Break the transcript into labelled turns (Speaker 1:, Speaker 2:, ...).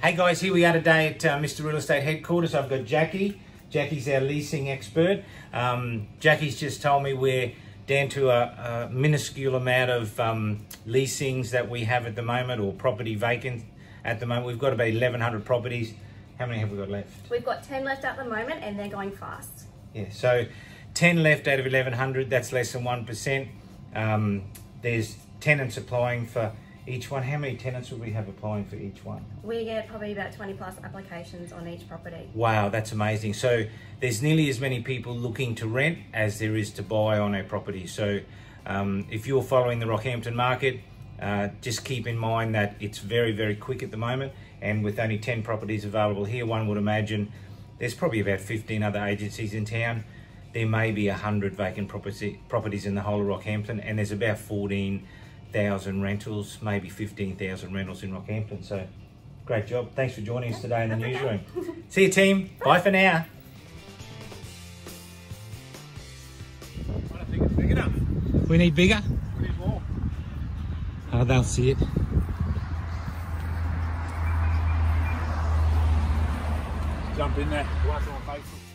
Speaker 1: Hey guys, here we are today at uh, Mr. Real Estate Headquarters. I've got Jackie. Jackie's our leasing expert. Um, Jackie's just told me we're down to a, a minuscule amount of um, leasings that we have at the moment or property vacant at the moment. We've got about 1,100 properties. How many have we got left?
Speaker 2: We've got 10 left at the moment and they're going fast.
Speaker 1: Yeah, so 10 left out of 1,100, that's less than 1%. Um, there's tenants applying for each one. How many tenants would we have applying for each one?
Speaker 2: We get probably about 20 plus applications on each property.
Speaker 1: Wow, that's amazing. So there's nearly as many people looking to rent as there is to buy on our property. So um, if you're following the Rockhampton market, uh, just keep in mind that it's very, very quick at the moment. And with only 10 properties available here, one would imagine there's probably about 15 other agencies in town. There may be 100 vacant property, properties in the whole of Rockhampton, and there's about 14,000 rentals, maybe 15,000 rentals in Rockhampton. So great job. Thanks for joining us today in the newsroom. See you, team. Bye for now.
Speaker 3: I don't think it's big enough.
Speaker 1: We need bigger.
Speaker 3: We need more.
Speaker 1: Oh, they'll see it.
Speaker 3: Jump in there. Watch on Facebook.